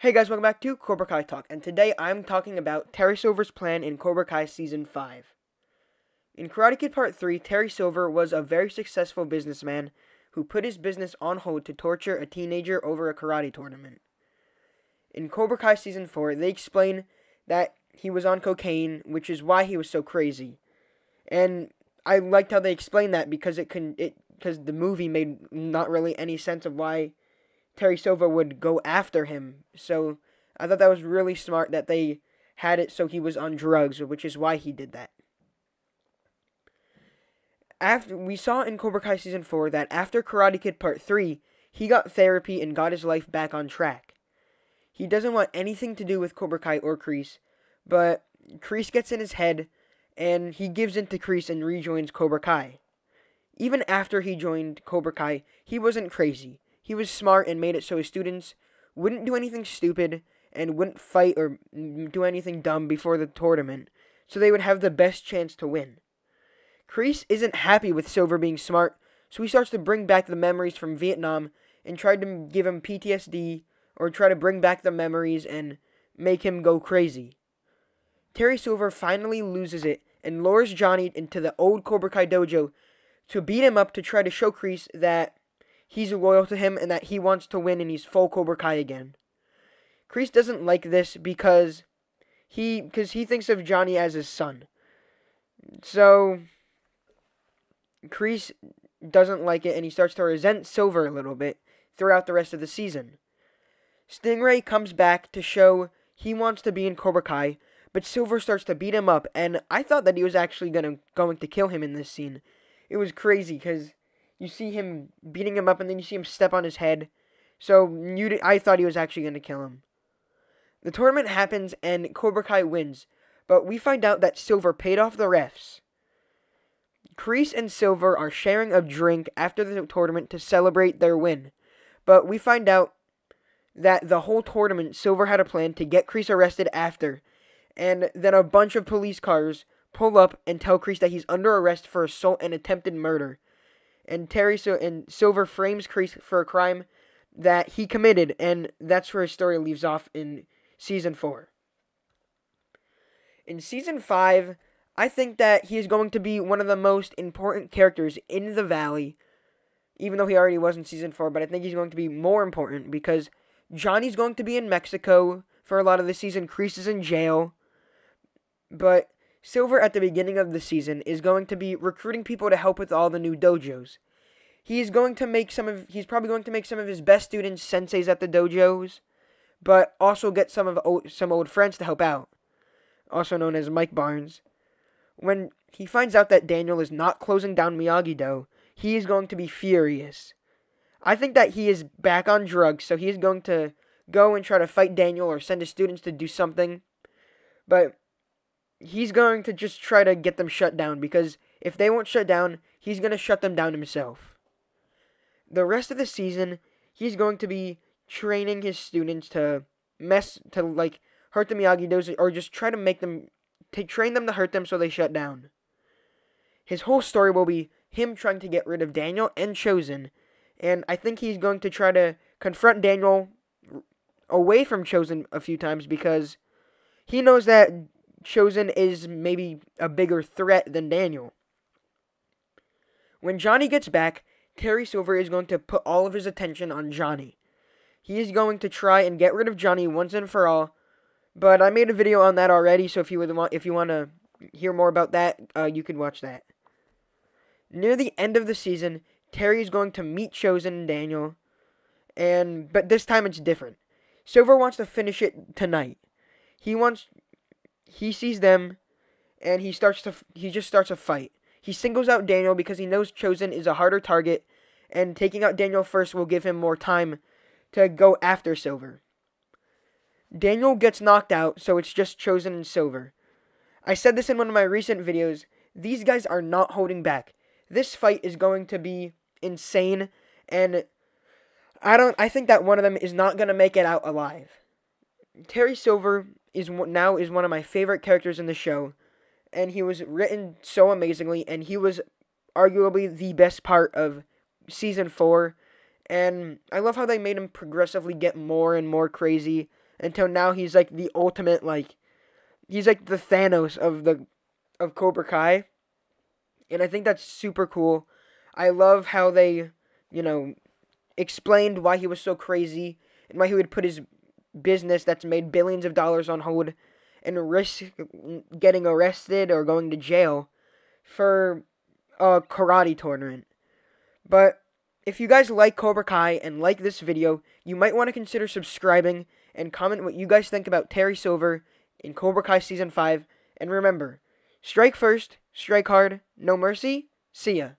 Hey guys, welcome back to Cobra Kai Talk, and today I'm talking about Terry Silver's plan in Cobra Kai Season 5. In Karate Kid Part 3, Terry Silver was a very successful businessman who put his business on hold to torture a teenager over a karate tournament. In Cobra Kai Season 4, they explain that he was on cocaine, which is why he was so crazy. And I liked how they explained that because it can it because the movie made not really any sense of why Terry Silver would go after him. So I thought that was really smart that they had it so he was on drugs, which is why he did that. After we saw in Cobra Kai season 4 that after Karate Kid Part 3, he got therapy and got his life back on track. He doesn't want anything to do with Cobra Kai or Kreese, but Kreese gets in his head and he gives in to Kreese and rejoins Cobra Kai. Even after he joined Cobra Kai, he wasn't crazy. He was smart and made it so his students wouldn't do anything stupid and wouldn't fight or do anything dumb before the tournament, so they would have the best chance to win. Kreese isn't happy with Silver being smart, so he starts to bring back the memories from Vietnam and tried to give him PTSD or try to bring back the memories and make him go crazy. Terry Silver finally loses it and lures Johnny into the old Cobra Kai dojo to beat him up to try to show Kreese that he's loyal to him and that he wants to win and he's full Cobra Kai again. Kreese doesn't like this because he because he thinks of Johnny as his son. So Kreese doesn't like it and he starts to resent Silver a little bit throughout the rest of the season. Stingray comes back to show he wants to be in Cobra Kai, but Silver starts to beat him up and I thought that he was actually gonna going to kill him in this scene. It was crazy because you see him beating him up, and then you see him step on his head. So I thought he was actually going to kill him. The tournament happens, and Cobra Kai wins, but we find out that Silver paid off the refs. Kreese and Silver are sharing a drink after the tournament to celebrate their win, but we find out that the whole tournament Silver had a plan to get Kreese arrested after, and then a bunch of police cars pull up and tell Kreese that he's under arrest for assault and attempted murder and Terry so and Silver frames Kreese for a crime that he committed, and that's where his story leaves off in season four. In season five, I think that he is going to be one of the most important characters in the Valley, even though he already was in season four. But I think he's going to be more important because Johnny's going to be in Mexico for a lot of the season. Kreese is in jail, but Silver at the beginning of the season is going to be recruiting people to help with all the new dojos. He's going to make some of he's probably going to make some of his best students senseis at the dojos, but also get some of old, some old friends to help out, also known as Mike Barnes. When he finds out that Daniel is not closing down Miyagi-Do, he is going to be furious. I think that he is back on drugs, so he is going to go and try to fight Daniel or send his students to do something. But he's going to just try to get them shut down because if they won't shut down, he's going to shut them down himself. The rest of the season, he's going to be training his students to mess to like hurt the Miyagi-Dos or just try to make them to train them to hurt them so they shut down. His whole story will be him trying to get rid of Daniel and Chozen, and I think he's going to try to confront Daniel away from Chozen a few times because he knows that Chozen is maybe a bigger threat than Daniel. When Johnny gets back, Terry Silver is going to put all of his attention on Johnny. He is going to try and get rid of Johnny once and for all. But I made a video on that already, so if you would want, if you want to hear more about that, uh, you can watch that. Near the end of the season, Terry is going to meet Chozen and Daniel, and but this time it's different. Silver wants to finish it tonight. He wants he sees them and he starts to he just starts a fight. He singles out Daniel because he knows Chozen is a harder target and taking out Daniel first will give him more time to go after Silver. Daniel gets knocked out, so it's just Chozen and Silver. I said this in one of my recent videos. These guys are not holding back. This fight is going to be insane and I don't I think that one of them is not going to make it out alive. Terry Silver is now is one of my favorite characters in the show, and he was written so amazingly, and he was arguably the best part of season four. And I love how they made him progressively get more and more crazy until now he's like the ultimate like he's like the Thanos of the of Cobra Kai. And I think that's super cool. I love how they, you know, explained why he was so crazy and why he would put his business that's made billions of dollars on hold and risk getting arrested or going to jail for a karate tournament. But if you guys like Cobra Kai and like this video, you might want to consider subscribing and comment what you guys think about Terry Silver in Cobra Kai Season 5. And remember, strike first, strike hard, no mercy. See ya.